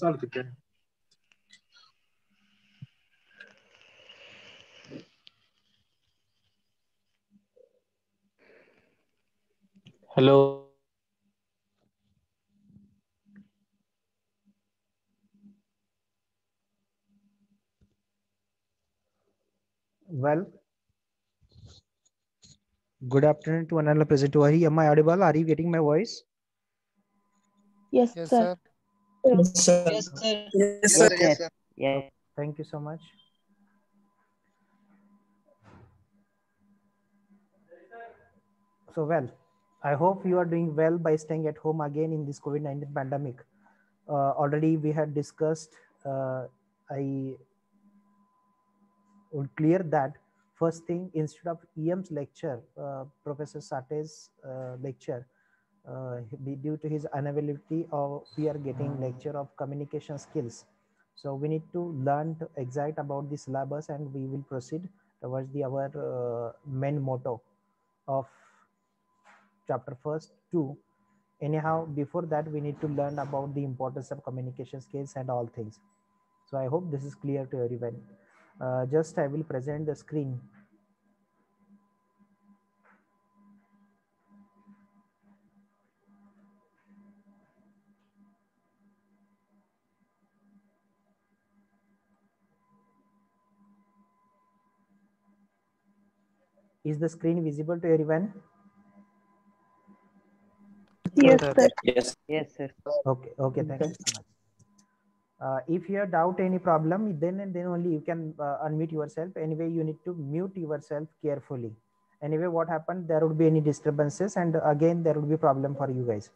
चालतं काय Hello. Well, good afternoon to another present to Ari. Am I audible? Are you getting my voice? Yes, Yes, sir. sir. Yes, sir. Yes, sir. Yes, sir. Yes, sir. Yeah. Thank you so much. So, well, I hope you are doing well by staying at home again in this COVID 19 pandemic. Uh, already we had discussed, uh, I would clear that first thing instead of EM's lecture, uh, Professor Sate's uh, lecture, uh, be- due to his unavailability, or we are getting lecture of communication skills. So we need to learn to exact about the syllabus and we will proceed towards the our uh, main motto of chapter first two. Anyhow, before that, we need to learn about the importance of communication skills and all things. So I hope this is clear to everyone. Uh, just I will present the screen. Is the screen visible to everyone? Yes, sir. sir. Yes. Yes, sir. Okay, okay, thank you so much. Uh, if you have doubt any problem, then and then only you can uh, unmute yourself. Anyway, you need to mute yourself carefully. Anyway, what happened? There would be any disturbances, and again there would be problem for you guys.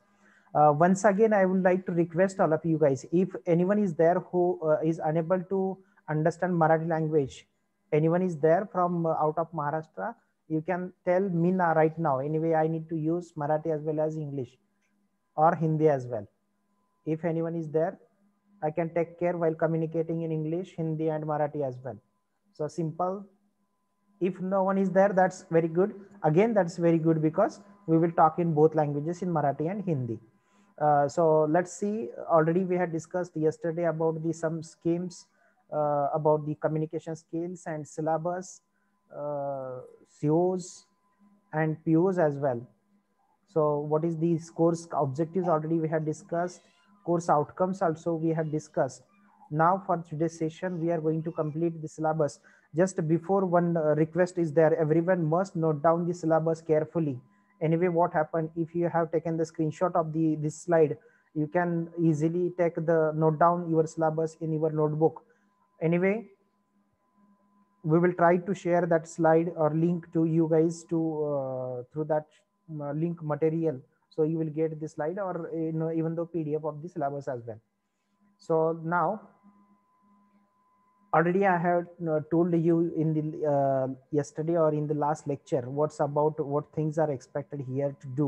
Uh, once again, I would like to request all of you guys, if anyone is there who uh, is unable to understand Marathi language, anyone is there from uh, out of Maharashtra, you can tell Mina right now. Anyway, I need to use Marathi as well as English or Hindi as well. If anyone is there, I can take care while communicating in English, Hindi, and Marathi as well. So simple. If no one is there, that's very good. Again, that's very good because we will talk in both languages in Marathi and Hindi. Uh, so let's see. Already we had discussed yesterday about the some schemes uh, about the communication skills and syllabus, uh, COs and POs as well. So what is the course objectives already we had discussed. Course outcomes also we had discussed. Now for today's session, we are going to complete the syllabus. Just before one uh, request is there, everyone must note down the syllabus carefully. Anyway, what happened if you have taken the screenshot of the this slide, you can easily take the note down your syllabus in your notebook. Anyway, we will try to share that slide or link to you guys to uh, through that uh, link material. So you will get the slide or you know even the pdf of the syllabus as well. So now already i have uh, told you in the uh, yesterday or in the last lecture what's about what things are expected here to do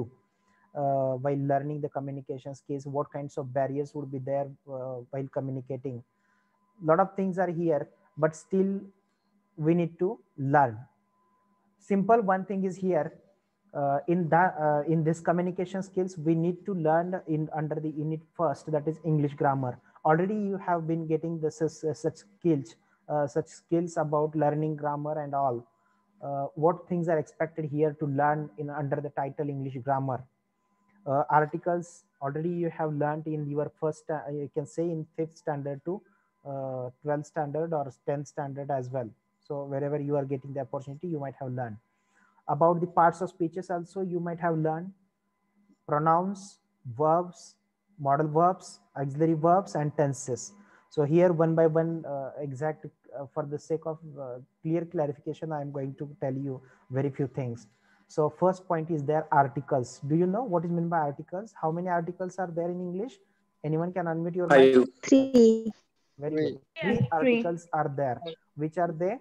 uh, while learning the communication case what kinds of barriers would be there uh, while communicating. Lot of things are here but still we need to learn. Simple one thing is here uh, in that uh, in this communication skills we need to learn in under the unit first that is english grammar. Already you have been getting the such, such skills uh, such skills about learning grammar and all. Uh, what things are expected here to learn in under the title english grammar? Uh, articles already you have learned in your first uh, you can say in fifth standard to uh, 12th standard or 10th standard as well so wherever you are getting the opportunity you might have learned. About the parts of speeches also you might have learned pronouns verbs modal verbs auxiliary verbs and tenses. So here one by one uh, exact uh, for the sake of uh, clear clarification i am going to tell you very few things. So first point is there articles. Do you know what is meant by articles? How many articles are there in english? Anyone can unmute your mic. Three. very good. Three three. articles are there. Which are they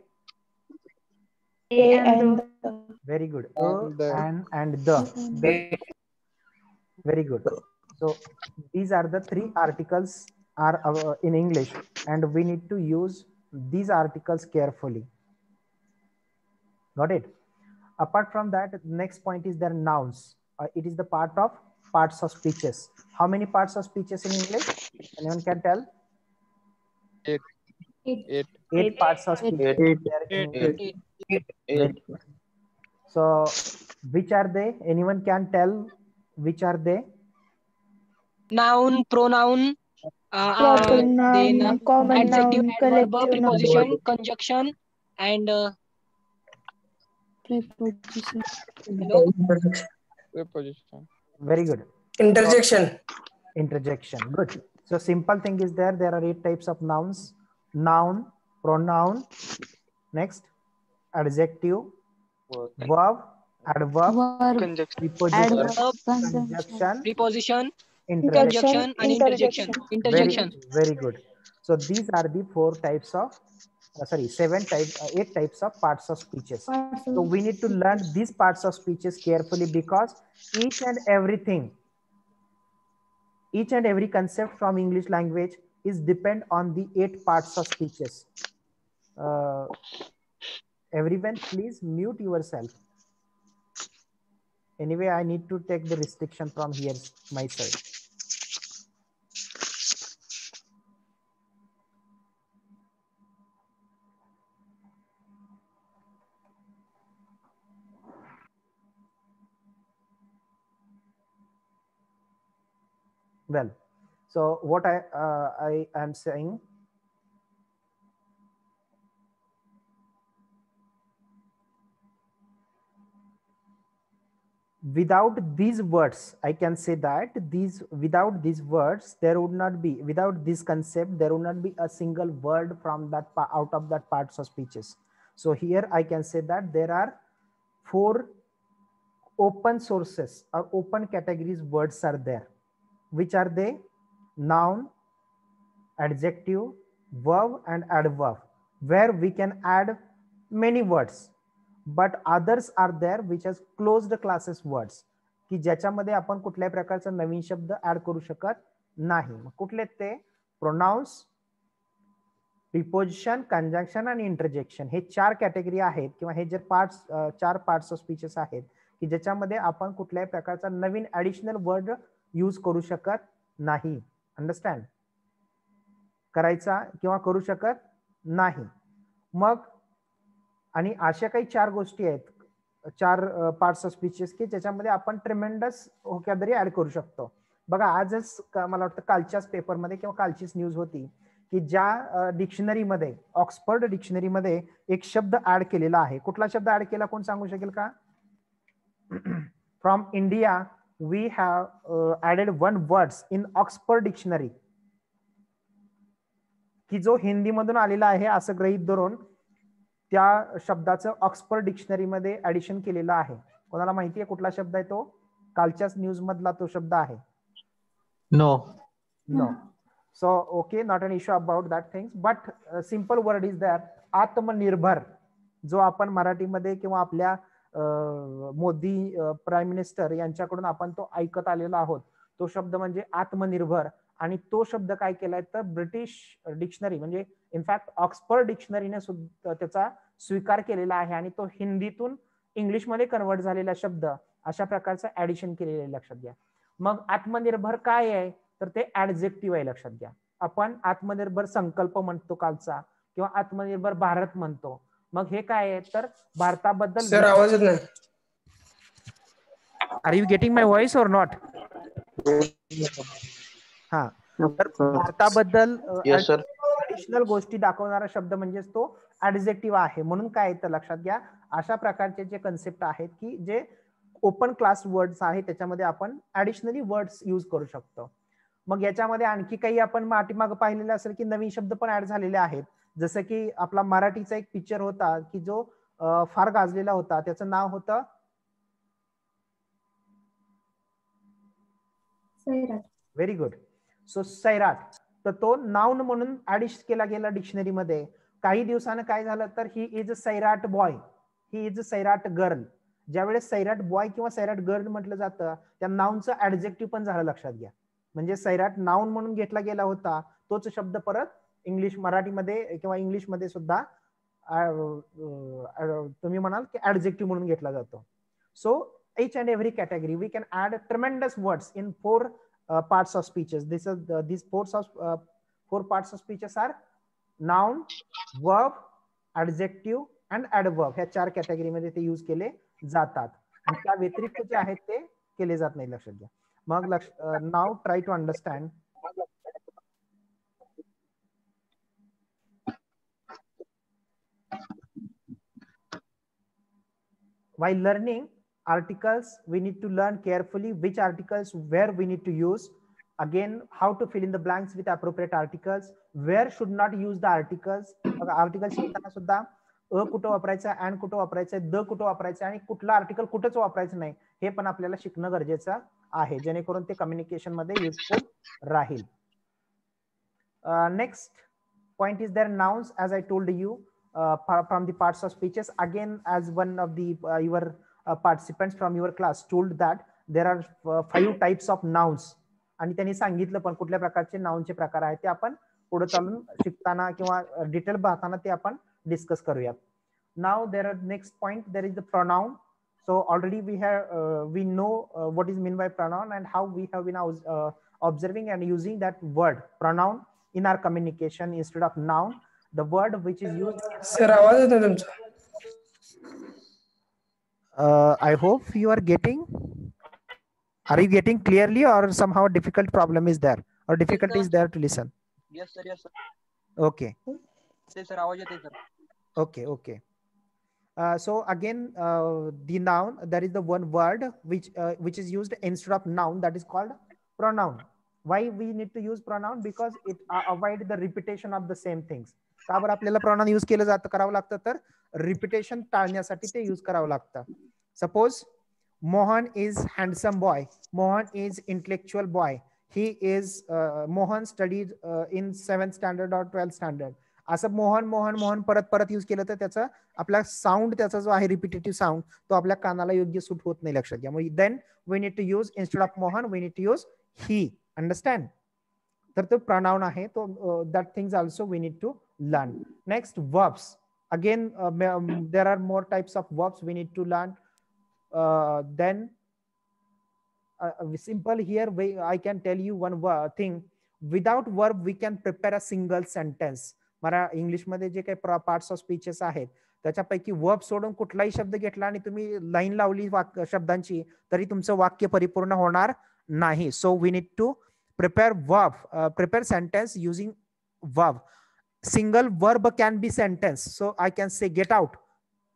A and the. very good. And a and and the. The- very good. So these are the three articles are uh, in english and we need to use these articles carefully. Got it? Apart from that next point is their nouns. Uh, it is the part of parts of speeches. How many parts of speeches in english? Anyone can tell? Eight. eight. Eight. parts of speeches. Eight. There in Eight. Eight. So which are they anyone can tell which are they noun, pronoun, uh, Proper uh, then common adjective, noun, adverb, collective noun, preposition, conjunction, and uh, preposition. Preposition. very good Interjection. interjection good so simple thing is there there are eight types of nouns noun pronoun next adjective verb adverb Verb, preposition adverb, conjunction. conjunction preposition, interjection and interjection. interjection. Interjection. very, very good so these are the four types of uh, sorry seven types uh, eight types of parts of speeches so we need to learn these parts of speeches carefully because each and everything each and every concept from english language is depend on the eight parts of speeches uh, everyone please mute yourself. Anyway i need to take the restriction from here myself well so what i uh, i am saying without these words i can say that these without these words there would not be without this concept there would not be a single word from that out of that parts of speeches. So here i can say that there are four open sources or open categories words are there which are they? Noun adjective verb and adverb where we can add many words but others are there which has closed classes words की ज्याच्यामध्ये आपण कुठल्याही प्रकारचा नवीन शब्द add करू शकत नाही. मग कुठले ते? प्रोनाऊन्स प्रिपोजिशन कंजंक्शन आणि इंटरजेक्शन हे चार कॅटेगरी आहेत किंवा हे जे पार्ट्स चार पार्ट्स ऑफ स्पीचेस आहेत की ज्याच्यामध्ये आपण कुठल्याही प्रकारचा नवीन ऍडिशनल वर्ड यूज करू शकत नाही. अंडरस्टँड करायचा किंवा करू शकत नाही. मग आणि अशा काही चार गोष्टी आहेत चार पार्ट्स ऑफ स्पीचेस की ज्याच्यामध्ये आपण ट्रिमेंडस होकॅबरी ऍड करू शकतो. बघा आजच मला वाटतं कालच्याच पेपरमध्ये किंवा कालचीच न्यूज होती की ज्या डिक्शनरीमध्ये ऑक्सफर्ड डिक्शनरीमध्ये एक शब्द ऍड केलेला आहे. कुठला शब्द ऍड केला कोण सांगू शकेल का? From India we have added one words in Oxford dictionary की जो हिंदीमधून आलेला आहे असं गृहीत धरून त्या शब्दाचं ऑक्सफर्ड डिक्शनरीमध्ये ऍडिशन केलेलं आहे. कोणाला माहिती आहे कुठला शब्द आहे तो? कालच्याच न्यूज मधला तो शब्द आहे. No. No so okay not an issue about that things but simple word is that Aatmanirbhar जो आपण मराठीमध्ये किंवा आपल्या मोदी प्राईम मिनिस्टर यांच्याकडून आपण तो ऐकत आलेलो आहोत. तो शब्द म्हणजे आत्मनिर्भर आणि तो शब्द काय केलाय तर ब्रिटिश डिक्शनरी म्हणजे इनफॅक्ट ऑक्सफर्ड डिक्शनरीने सुद्धा त्याचा स्वीकार केलेला आहे आणि तो हिंदीतून इंग्लिशमध्ये कन्वर्ट झालेला शब्द अशा प्रकारचं ऍडिशन केलेलं आहे लक्षात घ्या. मग आत्मनिर्भर काय आहे? तर ते ऍडजेक्टिव्ह आहे लक्षात घ्या. आपण आत्मनिर्भर संकल्प म्हणतो कालचा किंवा आत्मनिर्भर भारत म्हणतो. मग हे काय आहे? तर भारताबद्दल सर आवाज येत नाही. Are you getting my voice or not हा. तर भारताबद्दल गोष्टी दाखवणारा शब्द म्हणजेच तो ऍडजेक्टिव्ह आहे. म्हणून काय येतं लक्षात घ्या अशा प्रकारचे जे कन्सेप्ट आहेत की जे ओपन क्लास वर्ड्स आहेत त्याच्यामध्ये आपण ऍडिशनली वर्ड्स यूज करू शकतो. मग याच्यामध्ये आणखी काही आपण पाठीमाग पाहिलेलं असेल की नवीन शब्द पण ऍड झालेले आहेत. जसं की आपला मराठीचा एक पिक्चर होता की जो फार गाजलेला होता. त्याचं नाव होतं? Very good so Sairat. तर तो नाऊन म्हणून ऍडिश केला गेला डिक्शनरीमध्ये काही दिवसानं काय झालं तर he is a Sairat boy he is a Sairat girl ज्यावेळेस सैराट बॉय किंवा सैराट गर्ल म्हटलं जातं त्या नाऊनचं ऍडजेक्टिव्ह पण झालं लक्षात घ्या. म्हणजे सैराट नाऊन म्हणून घेतला गेला होता तोच शब्द परत इंग्लिश मराठीमध्ये किंवा इंग्लिशमध्ये सुद्धा तुम्ही म्हणाल की ऍडजेक्टिव्ह म्हणून घेतला जातो. सो each and every category we can add tremendous words in four uh, parts of speeches. This is the, these four of uh, four parts of speeches are noun verb adjective and adverb ह्या चार category मध्ये ते use जातात आणि त्या व्यतिरिक्त जे आहेत ते केले जात नाही मग लक्ष now try to understand while learning articles we need to learn carefully which articles where we need to use again how to fill in the blanks with appropriate articles where should not use the articles article शिकताना सुद्धा अ कुठं वापरायचा and कुठं वापरायचं the कुठं वापरायचं आणि कुठलं आर्टिकल कुठंच वापरायचं नाही हे पण आपल्याला शिकणं गरजेचं आहे जेणेकरून ते कम्युनिकेशनमध्ये useful Raheel next point is there nouns as I told you from the parts of speeches again as one of the your participants from your class told that there are five types of nouns आणि त्यांनी सांगितलं पण कुठल्या प्रकारचे नाऊनचे प्रकार आहेत ते आपण पुढे चालून शिकताना किंवा डिटेल पाहताना ते आपण डिस्कस करूयात. Now there are next point there is the pronoun so already we have we know what is mean by pronoun and how we have been observing and using that word pronoun in our communication instead of noun the word which is use sir आवाज़ येतो तुमचा. I hope you are getting are you getting clearly or somehow difficult problem is there or difficulty is there to listen yes sir yes sir okay ते sir आवाज येते sir okay okay uh, so again uh, the noun there is the one word which uh, which is used instead of noun that is called pronoun why we need to use pronoun because it uh, avoid the repetition of the same things का बरं आपल्याला pronoun use केलं जातं करावं लागतं तर repetition टाळण्यासाठी ते यूज करावं लागतं suppose Mohan is handsome boy Mohan is He boy he is Mohan uh, in seventh standard or twelfth standard असं मोहन मोहन मोहन परत परत यूज केलं तर त्याचा आपला साऊंड त्याचा जो आहे रिपिटेटिव्ह साऊंड तो आपल्या कानाला योग्य सूट होत नाही लक्षात घ्या. मग then we need to use instead of Mohan we need to use he understand तर तो प्रनाउन आहे तो that things also we need to learn next verbs again there are more types of verbs we need to learn then simple here we, i can tell you one wo- thing without verb we can prepare a single sentence मला इंग्लिशमध्ये जे काही parts of speeches आहेत त्याच्यापैकी verb सोडून कुठलाही शब्द घेतला आणि तुम्ही लाईन लावली वाक शब्दांची तरी तुमचं वाक्य परिपूर्ण होणार नाही so we need to prepare verb prepare sentence using verb single verb can be sentence so I can say get out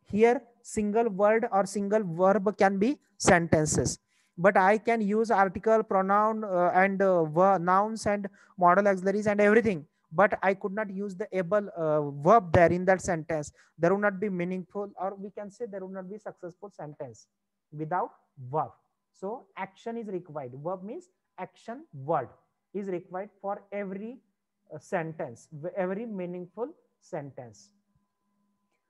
here single word or single verb can be sentences. But i can use article pronoun uh, and uh, nouns and modal auxiliaries and everything. But i could not use the able uh, verb there in that sentence. There would not be meaningful or we can say there would not be successful sentence without verb. So action is required. Verb means action word is required for every uh, sentence every meaningful sentence.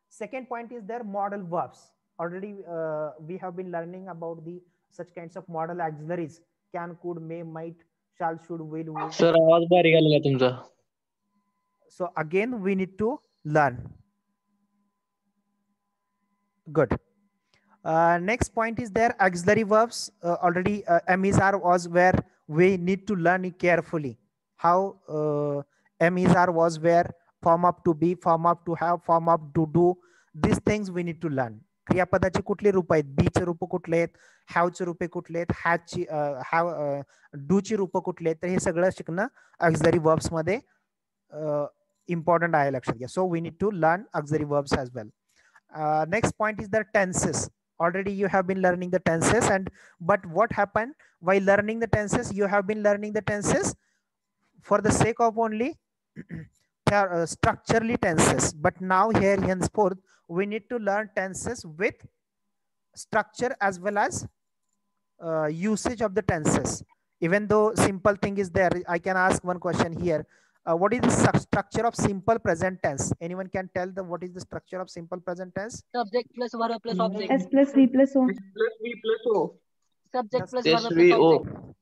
Second point is their modal verbs. Already uh, we have been learning about the such kinds of modal auxiliaries. Can, could, may, might, shall, should, will, will. Sir, आवाज बाहेर गेला तुमचा. So again, we need to learn. Good. Uh, next point is their auxiliary verbs. Uh, already uh, MESR was where we need to learn carefully. How uh, MESR was where form up to be form up to have form up to do these things we need to learn क्रियापदाची कुठली रूप आहेत बीचे रूप कुठले आहेत हॅवचे रूपे कुठले आहेत हॅची have डूची रूप कुठले आहेत तर हे सगळं शिकणं ऑक्झरी वर्ब्स मध्ये important आहे लक्षात घ्या so we need to learn auxiliary verbs as well uh, next point is the tenses already you have been learning the tenses and but what happened while learning the tenses you have been learning the tenses for the sake of only they are, uh, structurally tenses. But now here henceforth we need to learn tenses with structure as well as uh, usage of the tenses. Even though simple thing is there i can ask one question here. Uh, what is the stru- structure of simple present tense? Anyone can tell the what is the structure of simple present tense? Subject plus verb plus object. S plus V plus O. subject Yes. plus V plus O. subject plus verb plus verb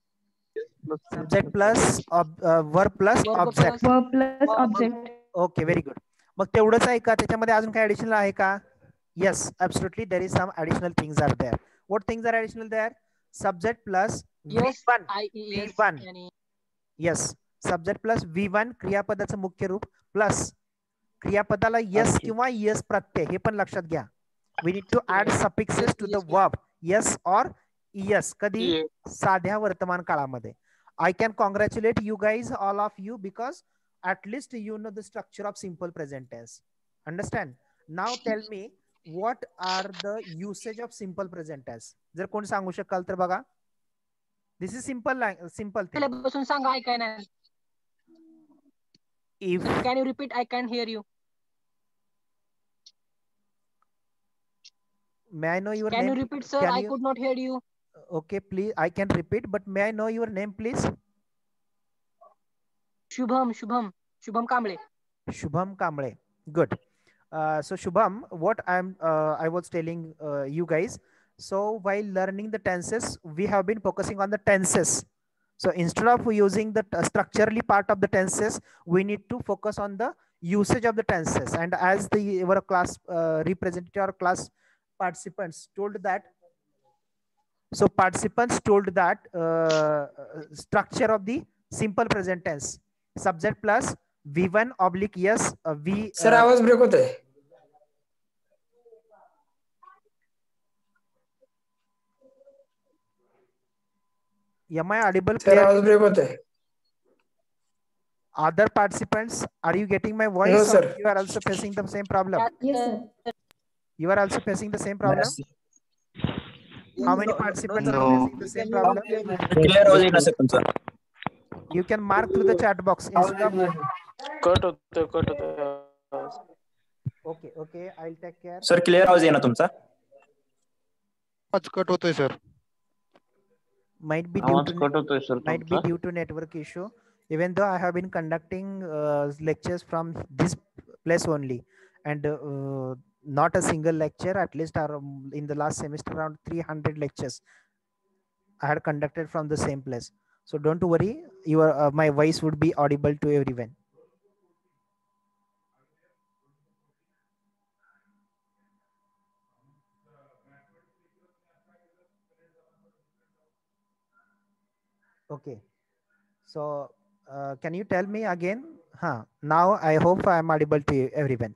subject plus verb plus object verb plus object okay very good मग तेवढंच आहे का? त्याच्यामध्ये अजून काय additional आहे का? Yes absolutely there is some additional things are there what things are additional there subject plus one yes subject plus V one क्रियापदाचं मुख्य रूप प्लस क्रियापदाला यस किंवा यस प्रत्यय हे पण लक्षात घ्या. We need to add suffixes to the verb es or es कधी? साध्या वर्तमान काळामध्ये. I can congratulate you guys all of you because at least you know the structure of simple present tense understand now tell me what are the usage of simple present tense जर कोणी सांगू शकाल तर बघा this is simple lang- simple thing पहिल्या बसून सांगा ऐकाय नाही if can you repeat I can hear you may I know your can you name repeat sir can I you- could not here you okay, please. I can repeat, but may I know your name, please? Shubham, Shubham, Shubham Kamble. Shubham Kamble. Good. Uh, so Shubham, what I'm uh, I was telling uh, you guys. So while learning the tenses, we have been focusing on the tenses. So instead of using the uh, structurally part of the tenses, we need to focus on the usage of the tenses. And as the our class uh, representative or class participants told that So participants told that uh, uh, structure of the simple present tense, subject plus V1 oblique yes, uh, V. Sir uh, आवाज break होतोय am I audible? Sir Clear? आवाज break होतोय Other participants, are you getting my voice? No, or sir. You are also facing the same problem. Yes, sir. You are also facing the same problem. How many participants are no. facing the same problem? Clear आवाज येईना sir तुमचा You can mark through the chat box instead of. Cut होतोय cut होतोय Okay, okay, I'll take care. Sir clear आवाज येईना तुमचा आवाज cut होतोय सर Might be due आवाज to कट होतोय सर might be तुमचा due to network issue. Even though I have been conducting uh, lectures from this place only, and uh, not a single lecture, at least um, in the last semester, around 300 lectures I had conducted from the same place. So don't worry, your uh, my voice would be audible to everyone. Okay. So uh, can you tell me again? Huh. Now I hope I am audible to everyone.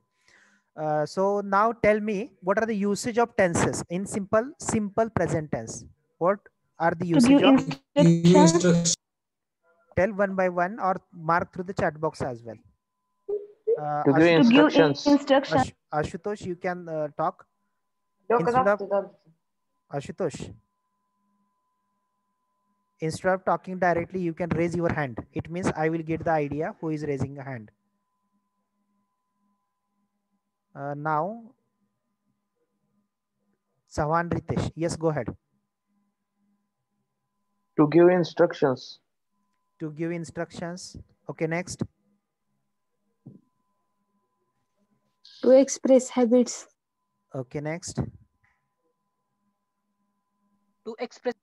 Uh, so now tell me what are the usage of tenses in simple simple present tense? What are the usage of instructions. tell one by one or mark through the chat box as well. Uh, To give Ash- To give Instructions. instructions. Ash- Ashutosh, you can uh, talk. Instead of Ashutosh, instead of talking directly, you can raise your hand. It means I will get the idea who is raising a hand. Uh, now, Savan Ritesh. Yes, go ahead. To give instructions. To give instructions. Okay, next. To express habits. Okay, next. To express.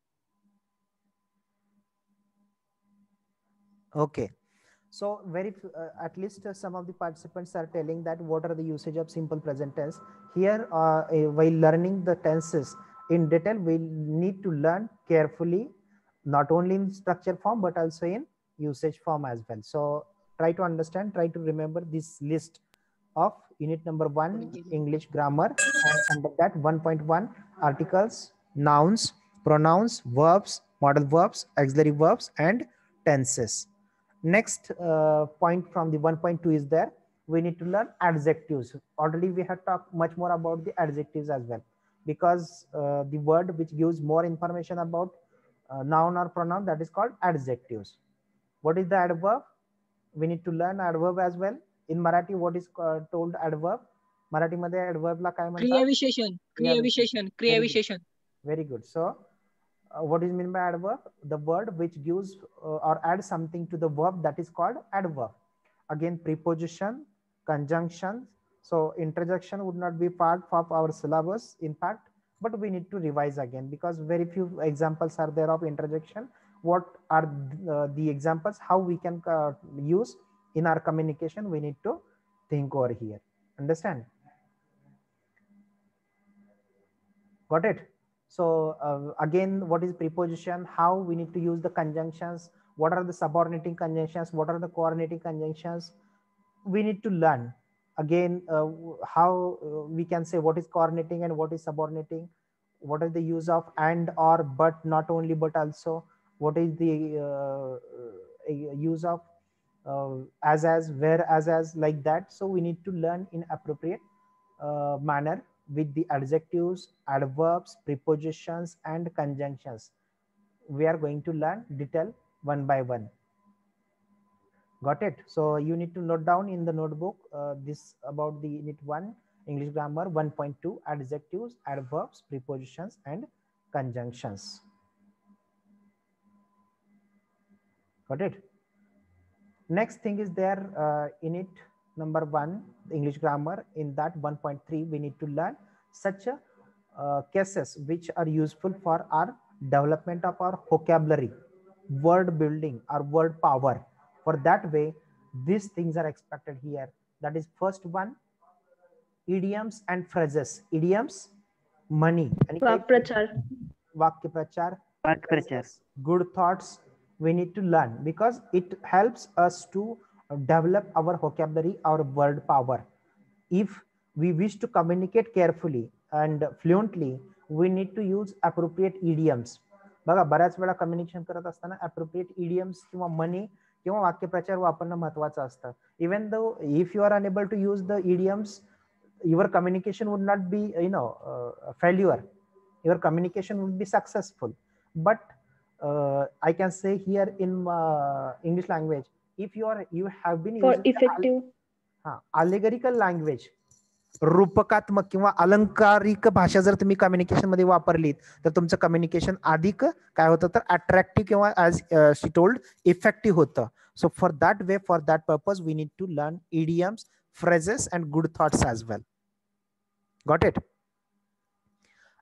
Okay. So very uh, at least uh, some of the participants are telling that what are the usage of simple present tense. Here, uh, eh, while learning the tenses in detail, we need to learn carefully, not only in structure form but also in usage form as well. So try to understand, try to remember this list of unit number one English grammar and under that 1.1 articles, nouns, pronouns, verbs, modal verbs, auxiliary verbs, and tenses. Next uh, point from the 1.2 is there. We need to learn adjectives. Already we have talked much more about the adjectives as well because uh, the word which gives more information about uh, noun or pronoun that is called adjectives. What is the adverb? We need to learn adverb as well. In Marathi, what is uh, told adverb? Marathi मध्ये adverb ला काय म्हणतात क्रियाविशेषण क्रियाविशेषण क्रियाविशेषण very good so uh, what is meant by adverb? The word which gives uh, or adds something to the verb that is called adverb. Again preposition conjunction so interjection would not be part of our syllabus in fact but we need to revise again because very few examples are there of interjection. What are uh, the examples? How we can uh, use in our communication? We need to think over here. Understand? Got it So uh, again, what is preposition? How we need to use the conjunctions? What are the subordinating conjunctions? What are the coordinating conjunctions? We need to learn. Again, uh, how uh, we can say what is coordinating and what is subordinating. What is the use of and or but not only but also. What is the uh, uh, use of uh, as as where as as like that. So we need to learn in appropriate manner with the adjectives, adverbs, prepositions, and conjunctions. We are going to learn detail one by one. Got it? So you need to note down in the notebook uh, this about the unit one English grammar 1.2 adjectives, adverbs, prepositions, and conjunctions. Got it? Next thing is there uh, in it number one, English grammar. In that 1.3, we need to learn such uh, cases which are useful for our development of our vocabulary, word building or word power. For that way, these things are expected here. That is first one, idioms and phrases. Idioms, money. Vakrachar. Vakrachar. Vakrachar. Good thoughts we need to learn because it helps us to develop our vocabulary our word power if we wish to communicate carefully and fluently we need to use appropriate idioms बघा बऱ्याच वेळा communication करत असताना appropriate idioms किंवा money किंवा वाक्यप्रचार वापरणं महत्वाचं असतं even though if you are unable to use the idioms your communication would not be you know failure your communication will be successful but uh, i can say here in uh, english language if you are you have been the effective हा allegorical language रूपकात्मक किंवा अलंकारिक भाषा जर तुम्ही communication मध्ये वापरलीत तर तुमचं communication अधिक काय होतं? तर अट्रॅक्टिव्ह किंवा ऍज शी टोल्ड इफेक्टिव्ह होतं. So for that way for that purpose we need to learn idioms phrases and good thoughts as well got it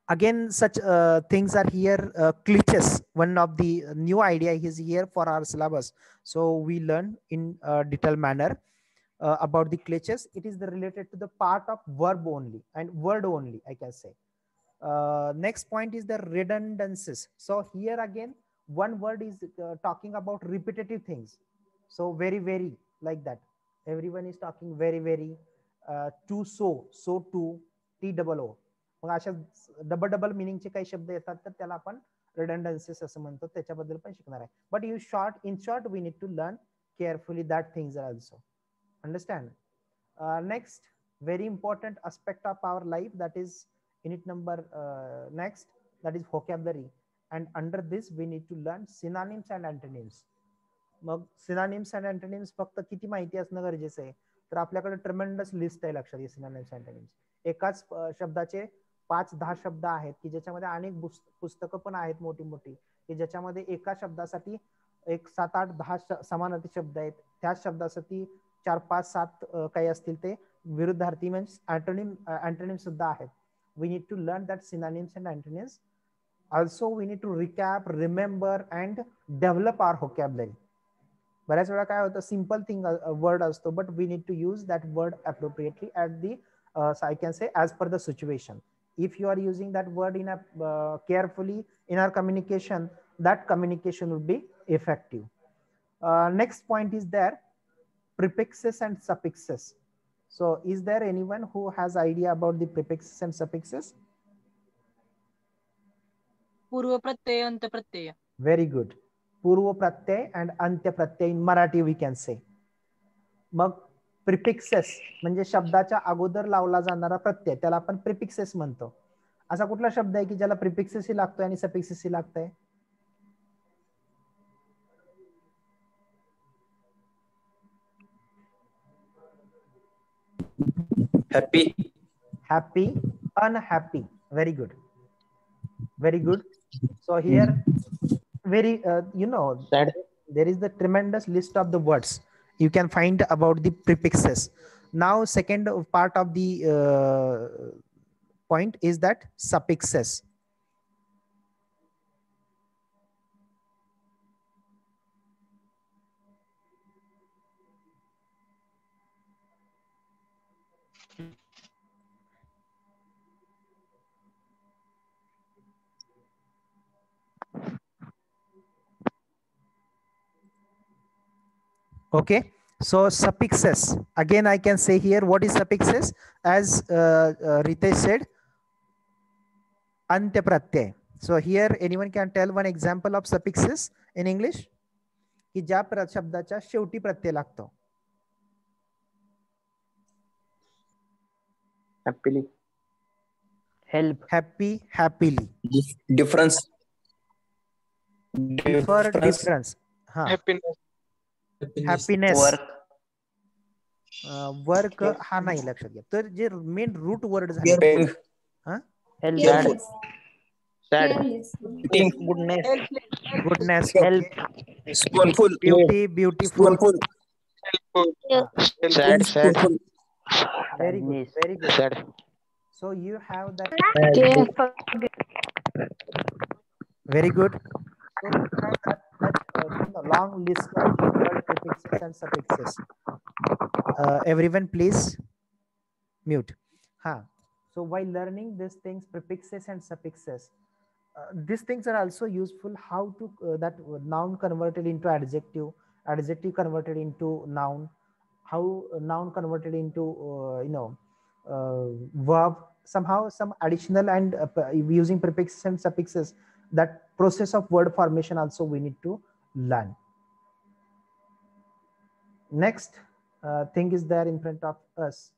again such uh, things are here uh, glitches. One of the new idea is here for our syllabus. So we learn in uh, detailed manner uh, about the glitches. It is the related to the part of verb only and word only i can say. Uh, next point is the redundancies. So here again one word is uh, talking about repetitive things. So very very like that. Everyone is talking very very uh, to so so to t double o मग अशा double double मिनिंगचे काही शब्द येतात तर त्याला आपण रिडंडन्सीस असं म्हणतो. त्याच्याबद्दल पण शिकणार आहे. But you short in short we need to learn carefully that things are also understand next very important aspect of our life that is unit number next that is is and under this we need to learn synonyms and and मग synonyms and antonyms फक्त किती माहिती असणं गरजेचं आहे? तर आपल्याकडे tremendous list आहे लक्षात घ्या सिनानिम्स अँटोनिम्स एकाच शब्दाचे पाच दहा शब्द आहेत की ज्याच्यामध्ये अनेक पुस्तकं पण आहेत मोठी मोठी की ज्याच्यामध्ये एका शब्दासाठी एक सात आठ दहा श- समानार्थी शब्द आहेत. त्याच शब्दासाठी चार पाच सात काही असतील ते विरुद्धार्थी म्हणजे अँटोनिम अँटोनिम सुद्धा आहेत. We need to learn that synonyms and antonyms also we need to recap remember and develop our vocabulary बऱ्याच वेळा काय होतं सिंपल थिंग वर्ड असतो but we need to use that word appropriately at the I can say as per the situation if you are using that word in a uh, carefully in our communication that communication would be effective. Uh, next point is there prefixes and suffixes. So is there anyone who has idea about the prefixes and suffixes? Purva pratyay anta pratyay very good. Purva pratyay and antya pratyay in marathi we can say. Mag prefixes म्हणजे शब्दाच्या अगोदर लावला जाणारा प्रत्यय त्याला आपण prefixes म्हणतो. असा कुठला शब्द आहे की ज्याला प्रिफिक्सेस ही लागतोय आणि सफिक्सेस ही लागतंय happy happy unhappy very good very good so here very you know that there is the tremendous list of the words you can find about the prefixes. Now second part of the uh, point is that suffixes okay so suffixes again i can say here what is suffixes as uh, uh, ritesh said ante pratyay so here anyone can tell one example of suffixes in english की ज्या प्र- शब्दाच्या शेवटी प्रत्यय लागतो Happily. help happy happily difference for difference हा happiness happiness happiness work हा नाही लक्षात घ्या. तर जे मेन रूट वर्ड झाले goodness beauty beautiful very good very good so you have that very good long list of prefixes and suffixes uh, everyone please mute. Huh so while learning these things prefixes and suffixes uh, these things are also useful how to uh, that noun converted into adjective adjective converted into noun how noun converted into uh, you know uh, verb somehow some additional and uh, using prefixes and suffixes that process of word formation also we need to learn next uh, thing is there in front of us.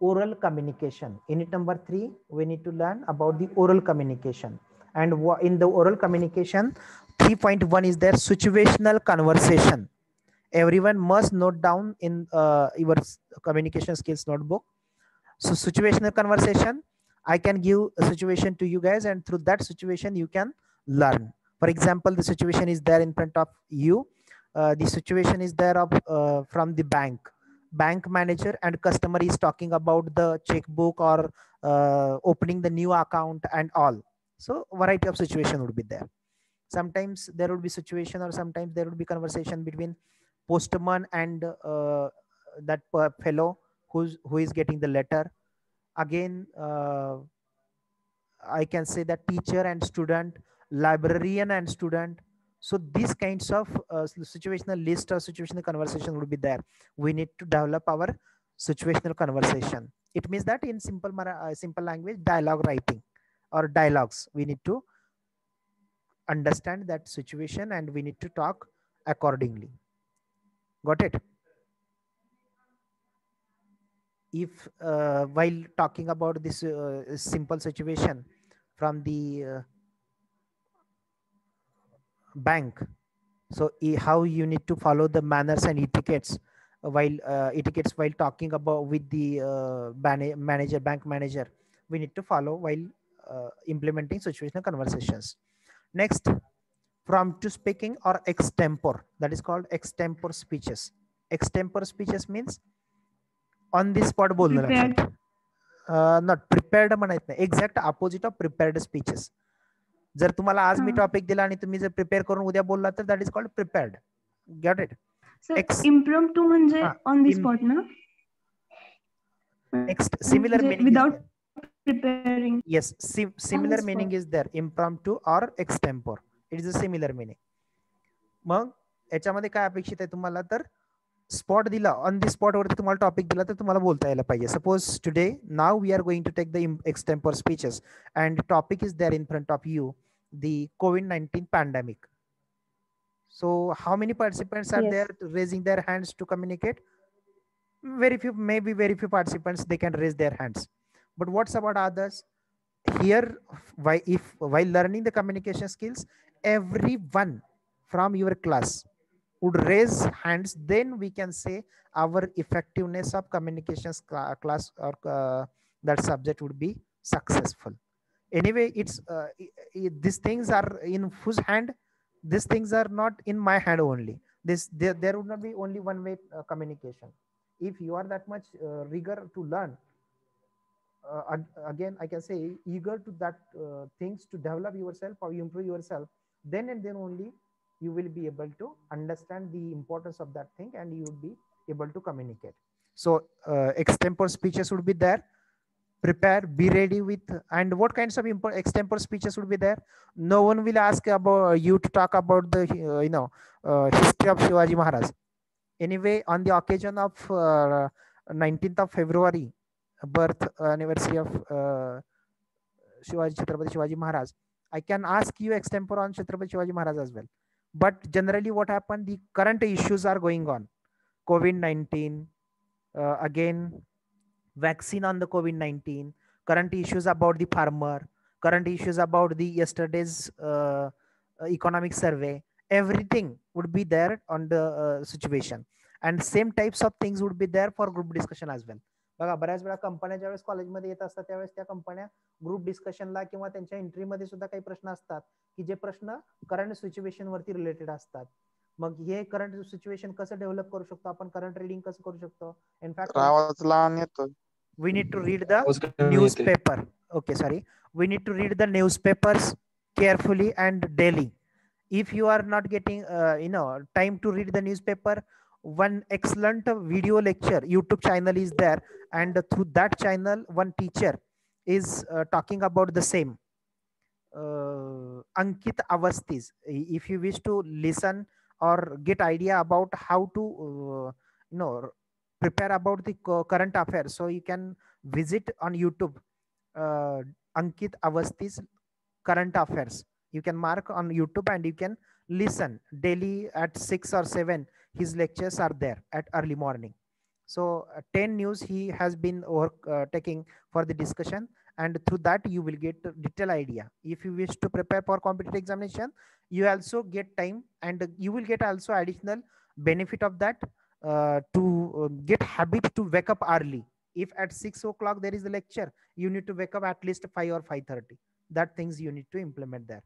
Oral communication. Unit number 3 we need to learn about the oral communication. And in the oral communication 3.1 is there situational conversation. Everyone must note down in uh, your communication skills notebook. So situational conversation i can give a situation to you guys and through that situation you can learn for example the situation is there in front of you. Uh, the situation is there of uh, from the bank. Bank manager and customer is talking about the checkbook or uh, opening the new account and all. So variety of situation would be there. Sometimes there would be situation or sometimes there would be conversation between postman and uh, that fellow who's who is getting the letter. Again uh, i can say that teacher and student librarian and student. So these kinds of uh, situational list or situational conversation would be there. We need to develop our situational conversation. It means that in simple uh, simple language dialogue writing or dialogues we need to understand that situation and we need to talk accordingly. Got it? If uh, while talking about this uh, simple situation from the uh, bank so i- how you need to follow the manners and etiquettes uh, while uh, etiquettes while talking about with the uh, bana- manager bank manager we need to follow while uh, implementing situational conversations next from to speaking or extempore that is called extempore speeches extempore speeches means on the spot बोलणं Prepared. लक्षात not prepared म्हणत नाही exact opposite of prepared speeches जर तुम्हाला आज मी. Topic दिला आणि तुम्ही जर प्रिपेअर करून उद्या बोलला तर that is called prepared get it sir Ex- impromptu म्हणजे ऑन दी स्पॉट ना? Next similar meaning without preparing. Yes sim- similar spot. meaning is there impromptu or extempore. It is a similar meaning. मग याच्यामध्ये काय अपेक्षित आहे तुम्हाला? तर spot दिला ऑन दी स्पॉट वरती तुम्हाला टॉपिक दिला तर तुम्हाला बोलता यायला पाहिजे. Suppose today now we are going to take the extempore speeches and topic is there in front of you the COVID-19 pandemic. So how many participants are yes. there raising their hands to communicate? Very few, maybe very few participants, they can raise their hands. But what's about others? Here, why if while learning the communication skills, everyone from your class would raise hands, then we can say our effectiveness of communications class or uh, that subject would be successful anyway it's uh, these things are in whose hand? These things are not in my hand only. This there, there would not be only one way uh, communication. If you are that much uh, rigor to learn uh, again i can say eager to that uh, things to develop yourself or improve yourself then and then only you will be able to understand the importance of that thing and you would be able to communicate. So uh, extempore speeches would be there prepare be ready with and what kinds of extempore speeches would be there? No one will ask about you to talk about the uh, you know uh, history of shivaji maharaj. Anyway on the occasion of uh, 19th of february birth anniversary of uh, shivaji chhatrapati shivaji maharaj i can ask you extempore on chhatrapati shivaji maharaj as well. But generally what happened the current issues are going on. Covid-19 uh, again vaccine on the covid-19 current issues about the farmer current issues about the yesterday's uh, uh, economic survey everything would be there on the uh, situation and same types of things would be there for group discussion as well बघा बऱ्याच वेळा कंपन्या ज्यावेळेस कॉलेजमध्ये येत असतात त्यावेळेस त्या कंपन्या ग्रुप डिस्कशनला किंवा त्यांच्या एंट्रीमध्ये सुद्धा काही प्रश्न असतात की जे प्रश्न करंट सिच्युएशन वरती रिलेटेड असतात मग हे करंट सिच्युएशन कसं डेव्हलप करू शकतो आपण करंट रिडिंग कसं करू शकतो इनफॅक्ट आवाज लहान येतोय we need to read the newspaper. Okay sorry. We need to read the newspapers carefully and daily. If you are not getting uh, you know time to read the newspaper one excellent video lecture youtube channel is there. And through that channel one teacher is uh, talking about the same. Uh, Ankit Avasthi's. If you wish to listen or get idea about how to uh, you know prepare about the current affairs. So you can visit on youtube uh, Ankit Avasthi's current affairs. You can mark on youtube and you can listen daily at 6 or 7 his lectures are there at early morning. So uh, 10 news he has been work, uh, taking for the discussion and through that you will get detailed idea. If you wish to prepare for competitive examination you also get time and you will get also additional benefit of that uh, to uh, get habit to wake up early. If at 6 o'clock there is a lecture you need to wake up at least 5 or 5.30 that things you need to implement there.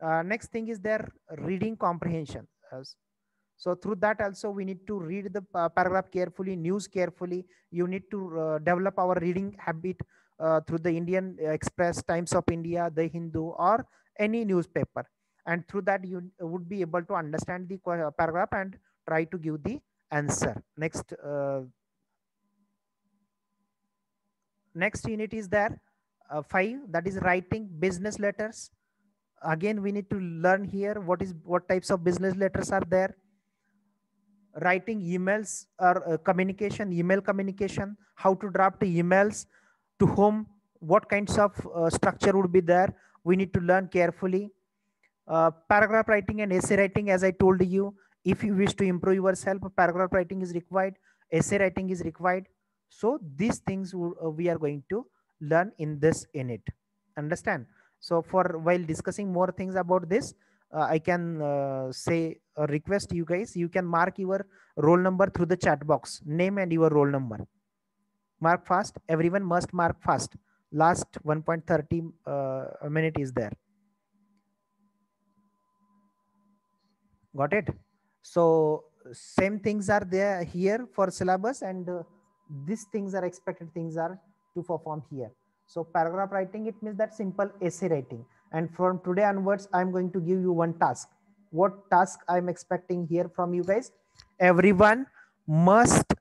Uh, next thing is their reading comprehension. So through that also we need to read the paragraph carefully news carefully. You need to uh, develop our reading habit uh, through the indian express times of india the hindu or any newspaper. And through that you would be able to understand the paragraph and try to give the answer. Next uh, next unit is there. Uh, five that is writing business letters. Again we need to learn here what is what types of business letters are there. Writing emails or uh, communication email communication how to draft emails to whom what kinds of uh, structure would be there. We need to learn carefully. Uh, paragraph writing and essay writing as i told you if you wish to improve yourself paragraph writing is required essay writing is required. So these things uh, we are going to learn in this unit. Understand? So for while discussing more things about this uh, i can uh, say or request you guys you can mark your roll number through the chat box. Name and your roll number. Mark fast. Everyone must mark fast. Last 1.30 uh, minute is there. Got it so same things are there here for syllabus and uh, these things are expected things are to perform here so paragraph writing it means that simple essay writing and from today onwards i'm going to give you one task what task i'm expecting here from you guys everyone must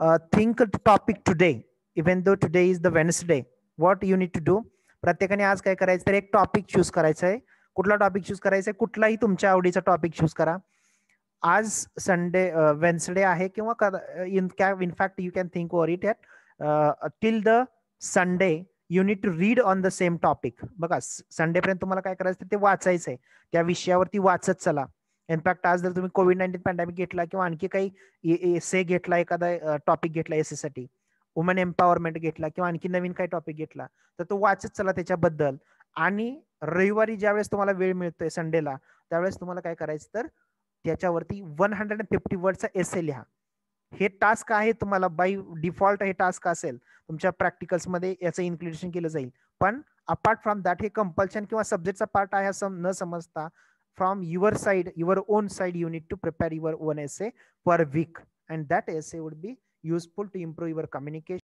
uh, think a topic today even though today is the wednesday what you need to do प्रत्येकाने आज काय करायचं तर एक topic choose करायचं आहे कुठला topic choose करायचा आहे कुठलाही तुमच्या आवडीचा टॉपिक चूज करा आज संडे वेन्सडे आहे किंवा in in fact you can think over it at till the Sunday you need to read on the same topic बघा संडे पर्यंत तुम्हाला काय करायचं ते वाचायचं आहे त्या विषयावरती वाचत चला. इनफॅक्ट आज जर तुम्ही कोविड नाईन्टीन पॅन्डेमिक घेतला किंवा आणखी काही एसे घेतला एखादा टॉपिक घेतला एसेसाठी वुमन एम्पॉवरमेंट घेतला किंवा आणखी नवीन काही टॉपिक घेतला तर तो वाचत चला त्याच्याबद्दल. आणि रविवारी ज्यावेळेस तुम्हाला वेळ मिळतोय संडेला त्यावेळेस तुम्हाला काय करायचं तर त्याच्यावरती वन हंड्रेड अँड फिफ्टी वर्डचा एसे लिहा. हे टास्क आहे, तुम्हाला बाय डिफ़ॉल्ट हे टास्क असेल. तुमच्या प्रॅक्टिकल्स मध्ये याचं इन्क्लुडेशन केलं जाईल. पण अपार्ट फ्रॉम दॅट हे कंपल्शन किंवा सब्जेक्टचा पार्ट आहे असं न समजता from your side your own side you need to prepare your own essay per week and that essay would be useful to improve your communication.